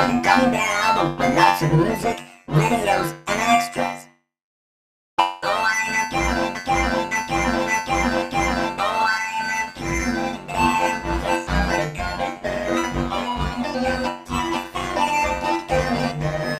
for the Gummy with lots of music, videos,